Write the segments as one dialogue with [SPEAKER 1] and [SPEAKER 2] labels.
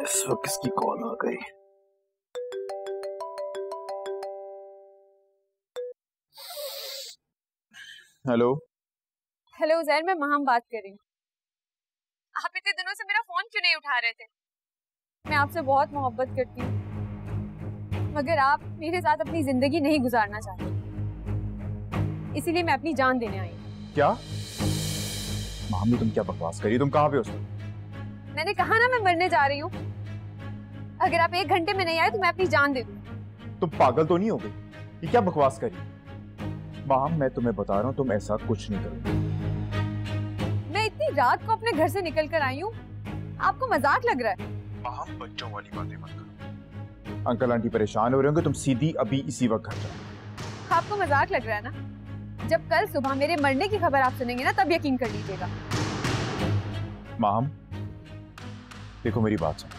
[SPEAKER 1] اس وقت کس کی کال آ گئی ہیلو
[SPEAKER 2] ہیلو زیر میں مہام بات کر رہی ہوں آپ اتنے دنوں سے میرا فون کیوں نہیں اٹھا رہے تھے میں آپ سے بہت محبت کرتی ہوں مگر آپ میرے ساتھ اپنی زندگی نہیں گزارنا چاہتے اسی لیے میں اپنی جان دینے آئی ہوں
[SPEAKER 1] کیا مامی تم کیا بکواس کری تم کہاں پہ ہو اس وقت؟
[SPEAKER 2] میں نے کہا نا میں مرنے جا رہی ہوں۔ اگر آپ ایک گھنٹے میں نہیں آئے تو میں اپنی جان دے دوں۔
[SPEAKER 1] تم پاگل تو نہیں ہو گئی یہ کیا بکواس کری مام میں تمہیں بتا رہا ہوں تم ایسا کچھ نہیں کرو
[SPEAKER 2] میں اتنی رات کو اپنے گھر سے نکل کر آئی ہوں۔ آپ کو مذاق لگ رہا ہے؟
[SPEAKER 1] مام بچوں والی باتیں مت کرو۔ انکل آنٹی پریشان ہو رہے ہوں گے تم سیدھی ابھی اسی وقت گھر جاؤ۔
[SPEAKER 2] آپ کو مذاق لگ رہا ہے نا؟ جب کل صبح میرے مرنے کی خبر آپ سنیں گے نا تب یقین کر لیجیے گا۔
[SPEAKER 1] مام دیکھو میری بات سنو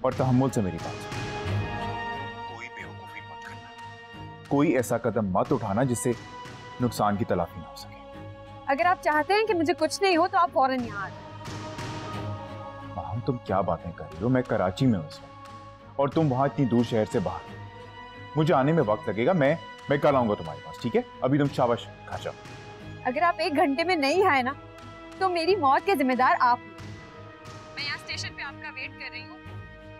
[SPEAKER 1] اور تحمل سے میری بات سنو۔ کوئی بیوقوفی مت کرنا۔ کوئی ایسا قدم مت اٹھانا جس سے نقصان کی تلافی نہ ہو سکے۔
[SPEAKER 2] اگر آپ چاہتے ہیں کہ مجھے کچھ نہیں ہو تو آپ فوراً یہاں آ جائیں
[SPEAKER 1] مام تم کیا باتیں کر رہی ہو؟ میں کراچی میں ہوں اس وقت اور تم وہاں اتنی دور شہر سے باہر۔ مجھے آنے میں وقت لگے گا میں میں کل آؤں گا تمہارے پاس ٹھیک ہے؟ ابھی تم شاباش گھر جاؤ۔
[SPEAKER 2] اگر آپ ایک گھنٹے میں نہیں آئے نا تو میری موت کے ذمہ دار آپ میں یہاں اسٹیشن پہ آپ کا ویٹ کر رہی ہوں۔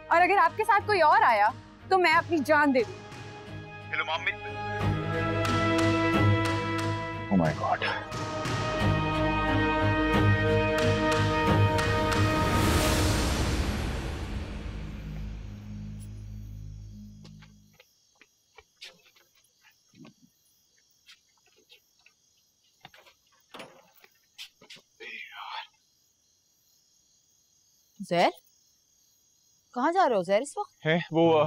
[SPEAKER 2] اور اگر آپ کے ساتھ کوئی اور آیا تو میں اپنی جان دے دوں۔
[SPEAKER 1] ہیلو مام او مائی گاڈ
[SPEAKER 3] زیر کہاں جا رہے ہو زیر اس وقت؟
[SPEAKER 1] ہے وہ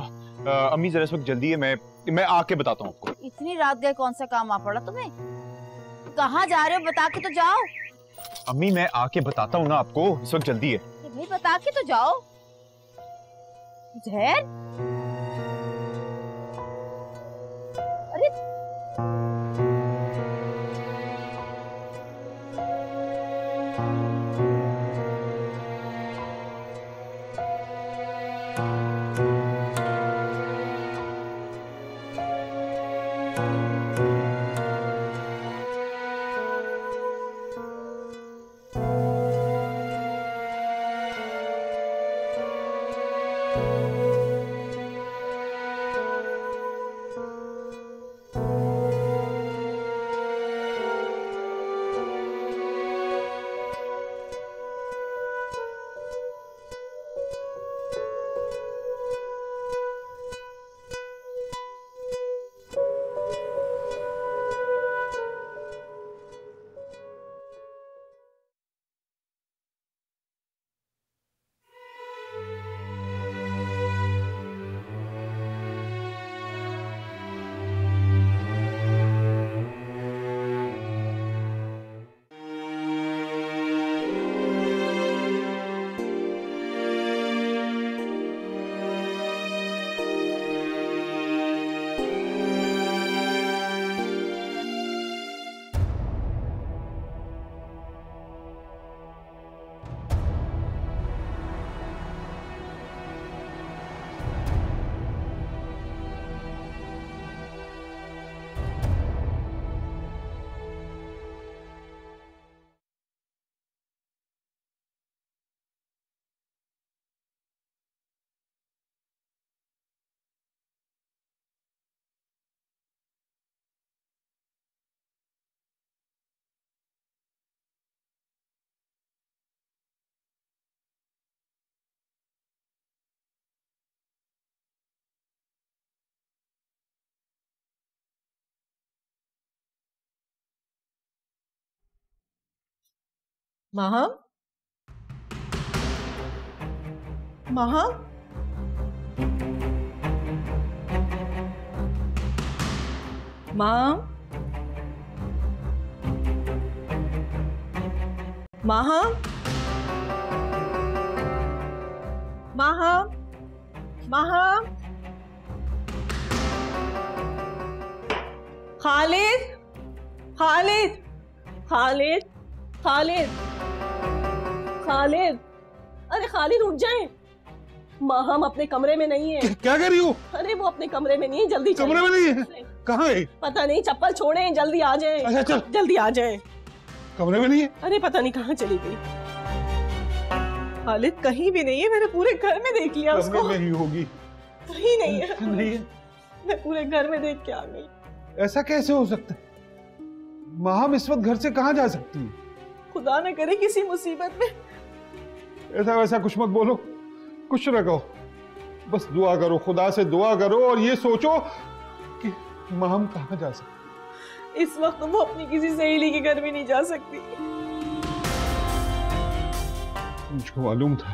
[SPEAKER 1] امی ذرا اس وقت جلدی ہے میں میں آ کے بتاتا ہوں آپ کو۔
[SPEAKER 3] اتنی رات گئے کون سا کام آ پڑا تمہیں؟ کہاں جا رہے ہو؟ بتا کے تو جاؤ۔
[SPEAKER 1] امی میں آ کے بتاتا ہوں نا آپ کو اس وقت جلدی ہے۔
[SPEAKER 3] بھائی بتا کے تو جاؤ۔ زہر؟
[SPEAKER 4] مہم مہم مہم مہم مہم مہم خالد خالد خالد خالد خالد۔ ارے خالد اٹھ جائیں۔ ماں ہم اپنے کمرے میں نہیں ہیں۔
[SPEAKER 5] کیا کر رہی ہو؟
[SPEAKER 4] ارے وہ اپنے کمرے میں نہیں ہے جلدی
[SPEAKER 5] کمرے میں نہیں ہے کہاں ہے
[SPEAKER 4] پتہ نہیں چپل چھوڑیں جلدی آ جائیں۔
[SPEAKER 5] اچھا، اچھا۔
[SPEAKER 4] جلدی آ جائیں۔
[SPEAKER 5] کمرے میں نہیں ہیں؟
[SPEAKER 4] ارے پتہ نہیں کہاں چلی گئی۔ خالد کہیں بھی نہیں ہے۔ میں نے پورے گھر میں دیکھ
[SPEAKER 5] لیا
[SPEAKER 4] اس
[SPEAKER 5] کو۔ کمرے میں
[SPEAKER 4] ہی ہوگی۔ کہیں
[SPEAKER 5] نہیں ہے۔
[SPEAKER 4] اچھا، نہیں میں پورے گھر میں دیکھ کے
[SPEAKER 5] آ گئی۔ ایسا کیسے ہو سکتا ہے؟ ماہم اس وقت گھر سے کہاں جا
[SPEAKER 4] سکتی ہے خدا نہ کرے کسی
[SPEAKER 5] مصیبت میں۔ ایسا ویسا کچھ مت بولو۔ کچھ نہ کہو۔ بس دعا کرو خدا سے دعا کرو اور یہ سوچو کہ مام کہاں
[SPEAKER 4] جا سکتے اس وقت وہ اپنی کسی سہیلی کے گھر بھی نہیں
[SPEAKER 5] جا سکتی مجھ کو معلوم تھا۔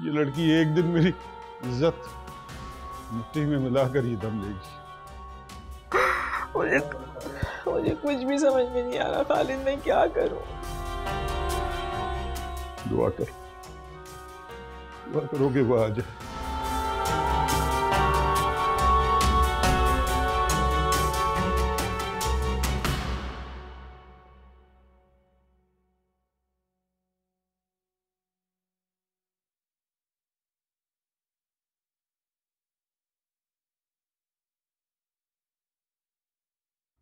[SPEAKER 5] یہ لڑکی ایک دن میری عزت مٹی میں ملا کر
[SPEAKER 4] یہ دم لے گی۔ مجھے مجھے کچھ بھی سمجھ میں نہیں آ رہا
[SPEAKER 5] خالد میں کیا کروں؟ دعا کر۔ دعا کرو
[SPEAKER 6] گے وہ آ جائے۔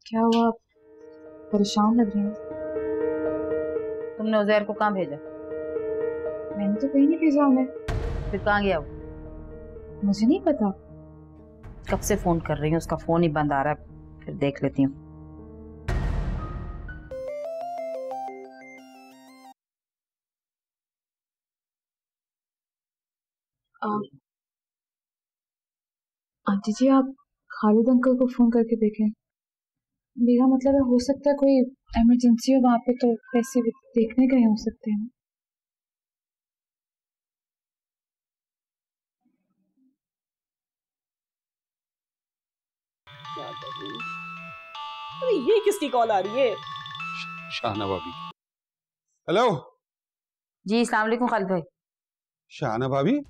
[SPEAKER 6] کیا ہوا؟ آپ
[SPEAKER 3] پریشان لگ رہے ہیں؟ تم
[SPEAKER 6] نے عزیر کو کہاں بھیجا؟ میں
[SPEAKER 3] نے تو کہیں نہیں
[SPEAKER 6] بھیجا انہیں۔ پھر
[SPEAKER 3] کہاں گیا وہ؟ مجھے نہیں پتا۔ کب سے فون کر رہی ہوں اس کا فون ہی بند
[SPEAKER 6] آ رہا ہے۔ پھر دیکھ لیتی ہوں۔ آنٹی جی آپ خالد انکل کو فون کر کے دیکھیں۔ میرا مطلب ہے ہو سکتا ہے کوئی ایمرجنسی ہو وہاں پہ
[SPEAKER 4] تو پیسے دیکھنے گئے ہو سکتے ہیں۔ کس کی
[SPEAKER 5] کال آ رہی
[SPEAKER 3] ہے؟ شاہ نوابی ہلو؟ جی
[SPEAKER 5] اسلام علیکم خالد بھائی۔ شاہ نوابی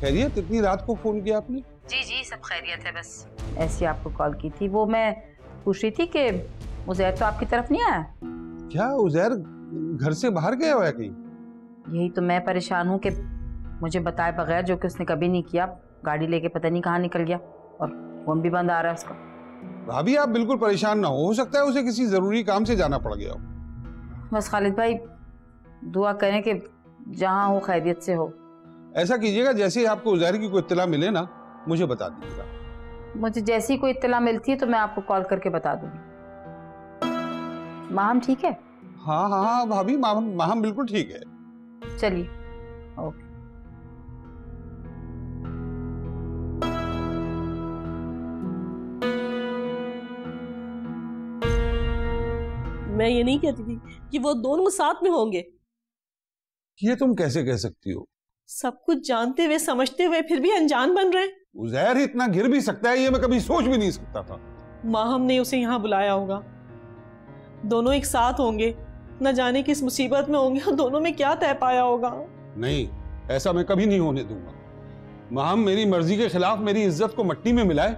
[SPEAKER 5] خیریت؟ اتنی رات
[SPEAKER 3] کو فون کیا آپ نے؟ جی جی سب خیریت ہے بس ایسی آپ کو کال کی تھی۔ وہ میں پوچھ رہی تھی کہ
[SPEAKER 5] عزیر تو آپ کی طرف نہیں آیا؟ کیا عزیر
[SPEAKER 3] گھر سے باہر گیا ہویا کہیں؟ یہی تو میں پریشان ہوں کہ مجھے بتائے بغیر جو کہ اس نے کبھی نہیں کیا گاڑی لے کے پتہ نہیں کہاں نکل گیا
[SPEAKER 5] اور فون بھی بند آ رہا ہے اس کا۔ بھابھی آپ بالکل پریشان نہ ہو ہو سکتا ہے
[SPEAKER 3] اسے کسی ضروری کام سے جانا پڑ گیا ہو۔ بس خالد
[SPEAKER 5] بھائی دعا کریں کہ جہاں ہو خیریت سے ہو۔ ایسا کیجیے گا جیسے ہی
[SPEAKER 3] آپ کو ظاہر کی کوئی اطلاع ملے نا مجھے بتا دیجیے گا۔ مجھے جیسی کوئی اطلاع
[SPEAKER 5] ملتی ہے تو میں آپ کو کال کر کے
[SPEAKER 3] بتا دوں
[SPEAKER 4] گی۔ ماہم ٹھیک ہے؟ ہاں ہاں ہاں بھابھی ماہم بالکل ٹھیک
[SPEAKER 5] ہے۔ چلیے اوکے۔ میں یہ نہیں
[SPEAKER 4] کہتی تھی کہ وہ دونوں ساتھ میں ہوں گے۔ یہ تم کیسے
[SPEAKER 5] کہہ سکتی ہو؟ سب کچھ جانتے ہوئے سمجھتے ہوئے پھر بھی انجان بن رہے۔
[SPEAKER 4] ہیں عزیر اتنا گر بھی سکتا ہے یہ میں کبھی سوچ بھی نہیں سکتا تھا۔ ماں ہم نے اسے یہاں بلایا ہوگا۔ دونوں
[SPEAKER 5] ایک ساتھ ہوں گے۔ نہ جانے کس مصیبت میں ہوں گے دونوں میں کیا طے پایا ہوگا۔ نہیں ایسا میں کبھی نہیں ہونے
[SPEAKER 4] دوں گا۔ ماہم میری مرضی کے خلاف میری عزت کو مٹی میں ملائے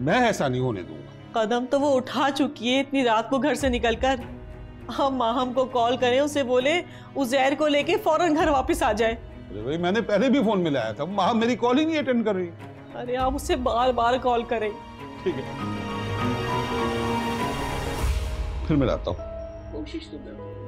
[SPEAKER 4] میں ایسا نہیں ہونے دوں گا۔ قدم تو وہ اٹھا چکی ہے اتنی رات
[SPEAKER 5] کو گھر سے نکل کر۔ ہم ماہم کو کال کریں اسے بولے ازیر کو لے کے
[SPEAKER 4] فوراں گھر واپس آ جائے ارے بھائی
[SPEAKER 5] میں نے پہلے بھی فون
[SPEAKER 4] ملایا تھا۔ ماہم
[SPEAKER 5] میری کال ہی نہیں اٹینڈ کر رہی۔
[SPEAKER 4] ارے آپ اسے بار بار کال کریں۔
[SPEAKER 5] ٹھیک ہے۔ پھر ملاتا ہوں۔
[SPEAKER 4] کوشش تو کرو۔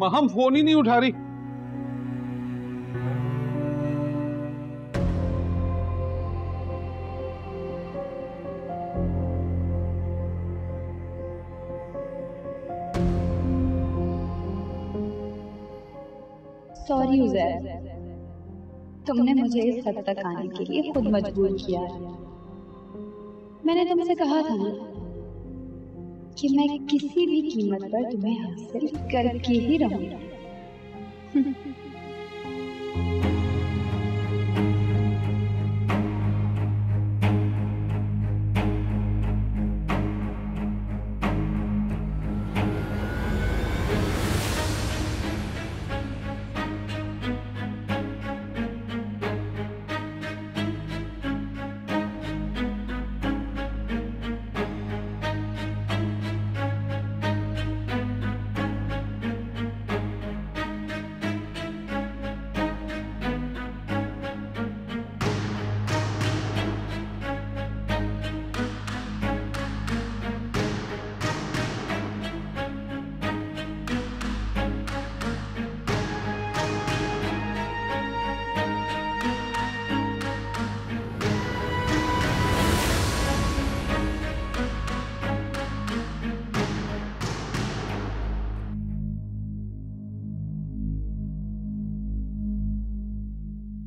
[SPEAKER 5] مہم فون ہی نہیں اٹھا رہی۔
[SPEAKER 6] سوری عزیر تم نے مجھے اس حد تک آنے کے لیے خود مجبور کیا میں نے تم سے کہا تھا کہ میں کسی بھی قیمت پر تمہیں حاصل کر کے ہی رہوں۔ گا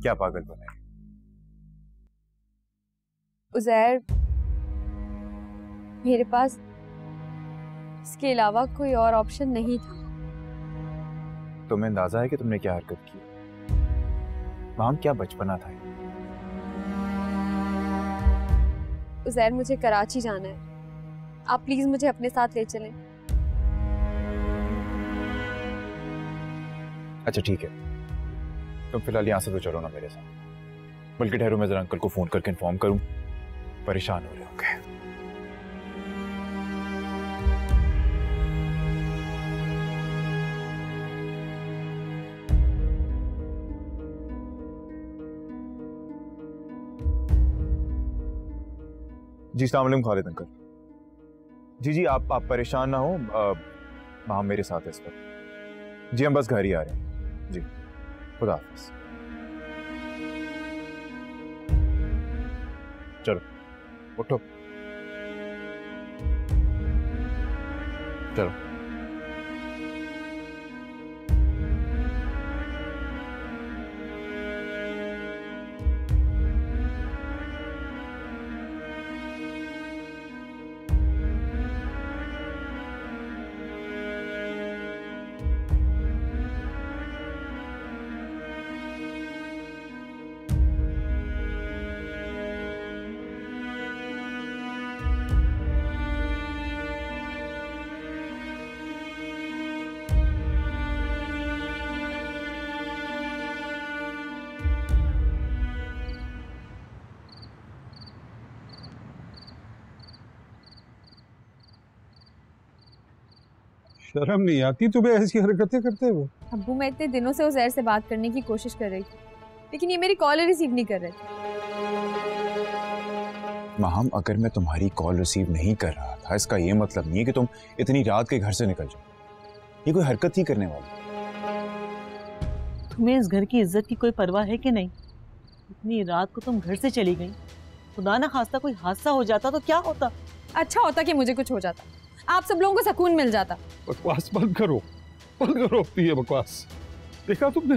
[SPEAKER 1] کیا پاگل بنا ہے
[SPEAKER 2] عزیر میرے پاس اس کے علاوہ کوئی اور آپشن نہیں تھا۔
[SPEAKER 1] تمہیں اندازہ ہے کہ تم نے کیا حرکت کی؟ مام کیا بچپنا تھا؟
[SPEAKER 2] عزیر مجھے کراچی جانا ہے۔ آپ پلیز مجھے اپنے ساتھ لے چلیں۔
[SPEAKER 1] اچھا ٹھیک ہے۔ تم فی الحال یہاں سے تو چلو نا میرے ساتھ۔ بلکہ ٹھہرو میں ذرا انکل کو فون کر کے انفارم کروں۔ پریشان ہو رہے ہوں گے۔ جی السلام علیکم خالد انکل۔ جی جی آپ آپ پریشان نہ ہوں۔ وہاں میرے ساتھ اس وقت۔ جی ہم بس گھر ہی آ رہے ہیں۔ جی۔ خدا حافظ چلو اٹھو چلو
[SPEAKER 5] شرم نہیں آتی تمہیں ایسی حرکتیں کرتے ہو
[SPEAKER 2] ابو میں اتنے دنوں سے عزیر سے بات کرنے کی کوشش کر رہی تھی لیکن یہ میری کال ریسیو نہیں کر رہے تھے۔
[SPEAKER 1] مہم اگر میں تمہاری کال ریسیو نہیں کر رہا تھا اس کا یہ مطلب نہیں ہے کہ تم اتنی رات کے گھر سے نکل جاؤ۔ یہ کوئی حرکت ہی کرنے والی۔
[SPEAKER 4] تمہیں اس گھر کی عزت کی کوئی پرواہ ہے کہ نہیں؟ اتنی رات کو تم گھر سے چلی گئی۔ خدا نہ خواستہ کوئی حادثہ ہو جاتا تو کیا ہوتا؟
[SPEAKER 2] اچھا ہوتا کہ مجھے کچھ ہو جاتا۔ آپ سب لوگوں کو سکون مل جاتا۔
[SPEAKER 5] بکواس بند کرو۔ بند کرو اپنی یہ بکواس۔ دیکھا تم نے؟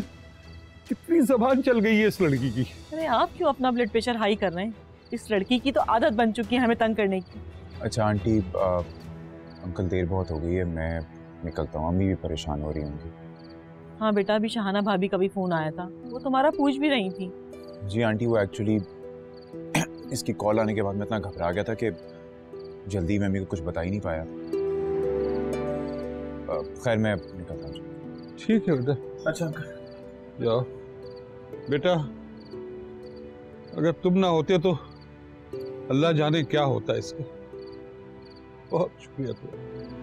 [SPEAKER 5] کتنی زبان چل گئی ہے اس لڑکی کی۔
[SPEAKER 4] ارے آپ کیوں اپنا بلڈ پریشر ہائی کر رہے ہیں؟ اس لڑکی کی تو عادت بن چکی ہے ہمیں تنگ کرنے کی۔
[SPEAKER 1] اچھا آنٹی انکل دیر بہت ہو گئی ہے۔ میں نکلتا ہوں امی بھی پریشان ہو رہی ہوں گی۔
[SPEAKER 4] ہاں بیٹا ابھی شہانہ بھابھی کا بھی فون آیا تھا۔ وہ تمہارا پوچھ بھی رہی تھی۔
[SPEAKER 1] جی آنٹی وہ ایکچولی اس کی کال آنے کے بعد میں اتنا گھبرا گیا تھا کہ جلدی میں امی کو کچھ بتا ہی نہیں پایا۔ آ، خیر میں نکلتا ہوں۔
[SPEAKER 5] ٹھیک ہے بیٹا۔
[SPEAKER 1] اچھا۔ انکل
[SPEAKER 5] جاؤ۔ بیٹا اگر تم نہ ہوتے تو اللہ جانے کیا ہوتا ہے اس کا۔ بہت شکریہ تمہارا۔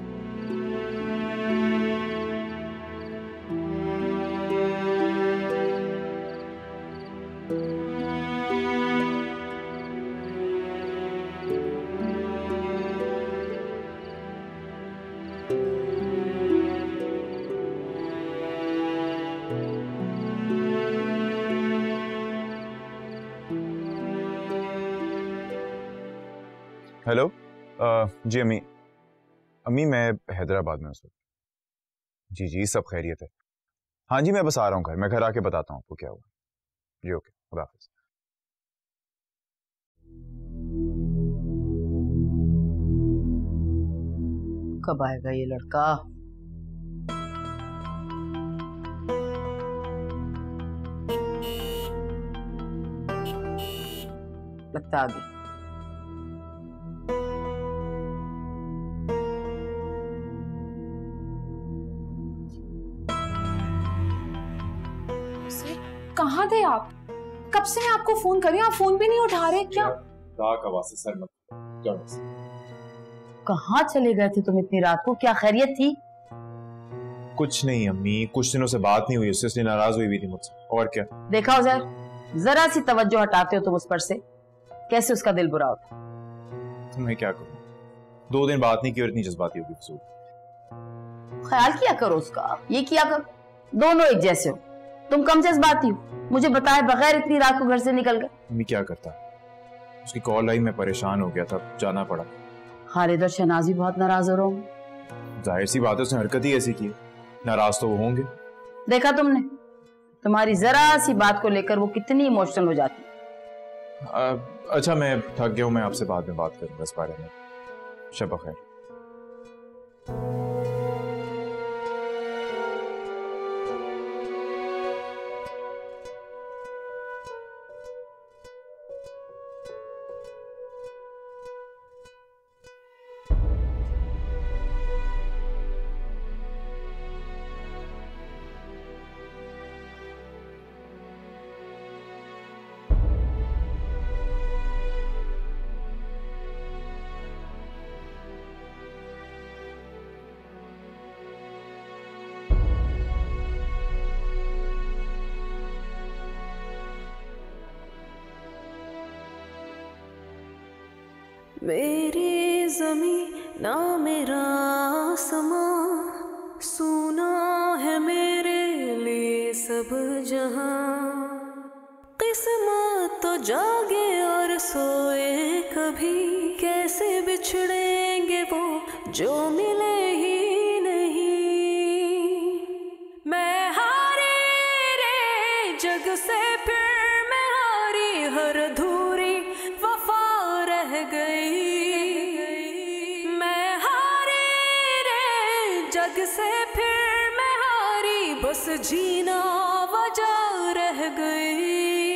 [SPEAKER 1] ہیلو uh, جی امی. امی، میں حیدرآباد میں اس وقت جی جی سب خیریت ہے. ہاں جی میں بس آ رہا ہوں گھر. میں گھر آ کے بتاتا ہوں آپ کو کیا ہوا. جی اوکے. خدا حافظ.
[SPEAKER 3] کب آئے گا یہ لڑکا؟ لگتا آگے.
[SPEAKER 7] کہاں تھے آپ؟ کب سے میں آپ کو فون کر رہی ہوں؟ آپ فون بھی نہیں اٹھا رہے کیا؟
[SPEAKER 1] سر مت
[SPEAKER 3] کہاں چلے گئے تھے تم اتنی رات کو؟ کیا خیریت تھی؟
[SPEAKER 1] کچھ نہیں امی کچھ دنوں سے بات نہیں ہوئی اس سے اس لیے ناراض ہوئی بھی تھی مجھ سے۔ اور کیا؟
[SPEAKER 3] دیکھا ازیر ذرا سی توجہ ہٹاتے ہو تم اس پر سے۔ کیسے اس کا دل برا ہوتا؟
[SPEAKER 1] تو میں کیا کروں؟ دو دن بات نہیں کی اور اتنی جذباتی ہوگی فضول۔
[SPEAKER 3] خیال کیا کرو اس کا یہ کیا کرو دونوں ایک جیسے ہو۔ تم کم جذباتی ہو۔ مجھے بتائے بغیر اتنی رات کو گھر سے نکل گئے۔
[SPEAKER 1] امی کیا کرتا؟ اس کی کال آئی میں پریشان ہو گیا تھا جانا پڑا۔
[SPEAKER 3] خالد اور شہناز بھی بہت ناراض ہو رہے ہوں۔
[SPEAKER 1] ظاہر سی بات ہے اس نے حرکت ہی ایسی کی۔ ناراض تو وہ ہوں گے۔
[SPEAKER 3] دیکھا تم نے؟ تمہاری ذرا سی بات کو لے کر وہ کتنی ایموشنل ہو جاتی۔
[SPEAKER 1] اچھا میں تھک گیا ہوں میں آپ سے بعد میں بات کروں گا اس بارے میں۔ شب بخیر۔
[SPEAKER 8] میری زمیں نہ میرا سما سونا ہے میرے لیے سب جہاں قسمت تو جاگے اور سوئے کبھی کیسے بچھڑیں گے وہ جو ملے بس جینا وجہ رہ گئی۔